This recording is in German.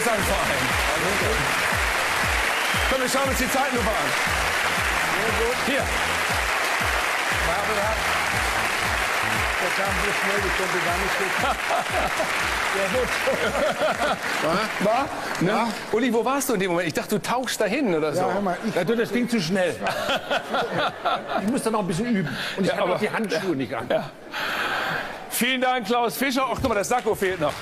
interessant vor allem. Komm, wir schauen uns die Zeitlupe an. Sehr gut. Hier. Marvel hat. Der kam so schnell, ich konnte gar nicht gut. War? Ne? Ja. Uli, wo warst du in dem Moment? Ich dachte, du tauchst dahin oder so. Ja, hör mal, ich, ja, du, das ging zu schnell. ich muss dann noch ein bisschen üben. Und ich ja, habe auch die Handschuhe nicht an. Ja. Vielen Dank, Klaus Fischer. Ach, guck mal, das Sakko fehlt noch.